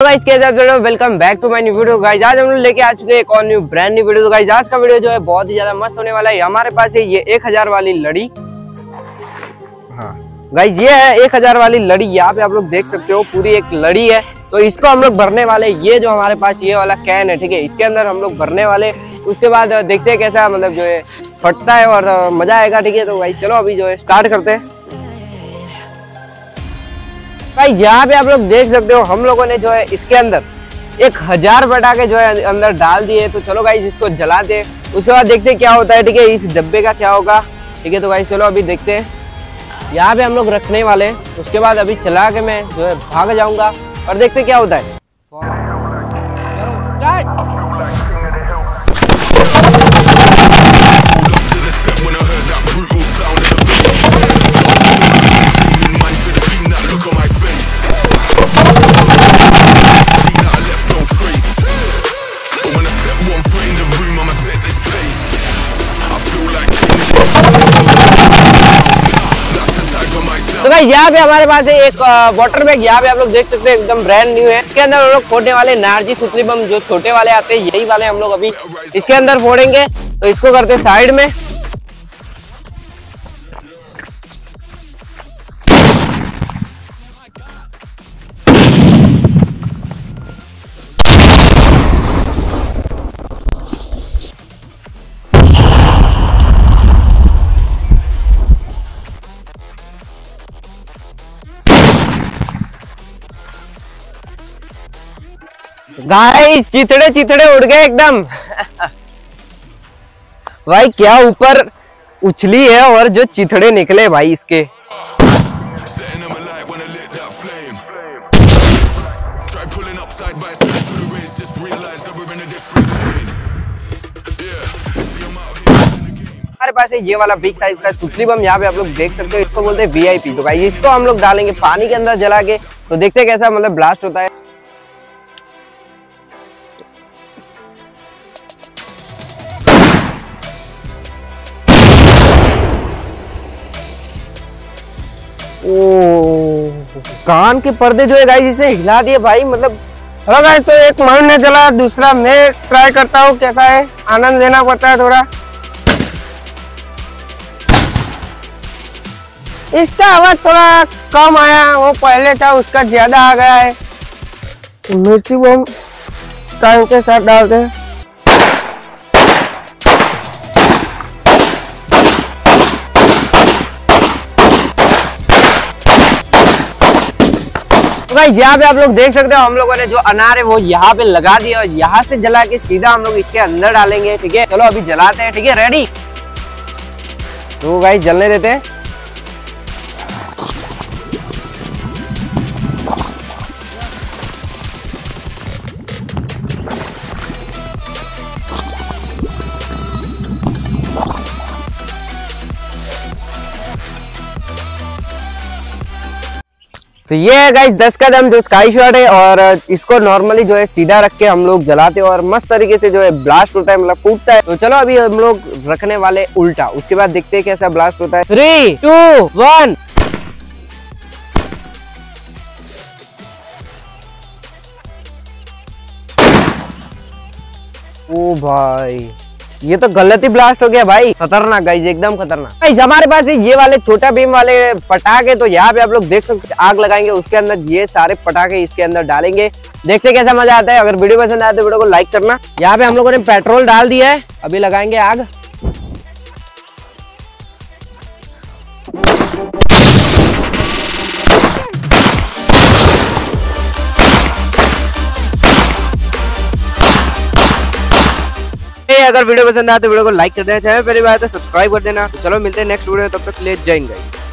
Guys कैसे welcome back to my new video guys आज हम लोग लेके आ चुके हैं एक और न्यू ब्रांड न्यू वीडियो तो गाइस आज का वीडियो जो है बहुत ही ज़्यादा मस्त होने वाला है। हमारे पास है ये एक हज़ार वाली लड़ी। हाँ। गाइस ये है एक हज़ार वाली लड़ी। यहाँ पे आप लोग देख सकते हो पूरी एक लड़ी है। तो इसको हम लोग भरने वाले ये जो हमारे पास ये वाला कैन है ठीक है? इसके अंदर हम लोग भरने वाले उसके बाद देखते हैं कैसा मतलब जो है फटता है और मज़ा आएगा ठीक है? तो भाई चलो अभी जो है स्टार्ट करते हैं। भाई, यहाँ पे आप लोग देख सकते हो, हम लोगों ने जो है इसके अंदर एक हज़ार पटाखे जो है अंदर डाल दिए तो चलो गाइस इसको जलाते उसके बाद देखते क्या होता है, ठीक है? इस डब्बे का क्या होगा? ठीक है तो गाइस चलो अभी देखते हैं। यहाँ पे हम लोग रखने वाले उसके बाद अभी चला के मैं जो है भाग जाऊँगा और देखते क्या होता है। तो भाई यहाँ पे हमारे पास है एक वाटर बैग यहाँ पे आप लोग देख सकते हैं, एकदम ब्रांड न्यू है। इसके अंदर हम लोग फोड़ने वाले नारजी सुतली बम, जो छोटे वाले आते हैं, यही वाले हम लोग अभी इसके अंदर फोड़ेंगे। तो इसको करते साइड में। गाइस चिथड़े चिथड़े उड़ गए एकदम। भाई, क्या ऊपर उछली है और जो चिथड़े निकले भाई इसके. हमारे पास है ये वाला बिग साइज़ का सुतली बम, यहाँ पे आप लोग देख सकते हो, इसको बोलते हैं वीआईपी तो भाई इसको हम लोग डालेंगे पानी के अंदर जला के तो देखते हैं कैसा मतलब ब्लास्ट होता है। कान के पर्दे जो है गाइस इसने हिला दिए भाई मतलब। गाइस तो एक मन ने जला दूसरा मैं ट्राई करता हूँ, कैसा है? आनंद लेना पड़ता है थोड़ा। इसका आवाज़ थोड़ा कम आया, वो पहले था, उसका ज़्यादा आ गया है। मिर्ची बम टाइम के साथ डालते हैं। तो गाइस, यहाँ पे आप लोग देख सकते हो, हम लोगों ने जो अनार है वो यहाँ पे लगा दिया और यहाँ से जला के सीधा हम लोग इसके अंदर डालेंगे, ठीक है? चलो अभी जलाते हैं, ठीक है? रेडी तो भाई जलने देते हैं। तो ये है गाइस दस का दम जो स्काई शॉट है और इसको नॉर्मली जो है सीधा रख के हम लोग जलाते हैं और मस्त तरीके से जो है ब्लास्ट होता है मतलब फूटता है। तो चलो अभी हम लोग रखने वाले उल्टा, उसके बाद देखते हैं कैसा ब्लास्ट होता है। थ्री टू वन ओ भाई। ये तो गलत ही ब्लास्ट हो गया भाई। खतरनाक गाइज़ एकदम खतरनाक। गाइज़ हमारे पास ये वाले छोटा भीम वाले पटाखे तो यहाँ पे आप लोग देख सकते आग लगाएँगे, उसके अंदर ये सारे पटाखे इसके अंदर डालेंगे। देखते कैसा मज़ा आता है। अगर वीडियो पसंद आया तो वीडियो को लाइक करना। यहाँ पे हम लोगों ने पेट्रोल डाल दिया है, अभी लगाएँगे आग। अगर वीडियो पसंद आए तो वीडियो को लाइक कर देना, चैनल पहली बार तो सब्सक्राइब कर देना। तो चलो मिलते हैं नेक्स्ट वीडियो तब तक ले गाइस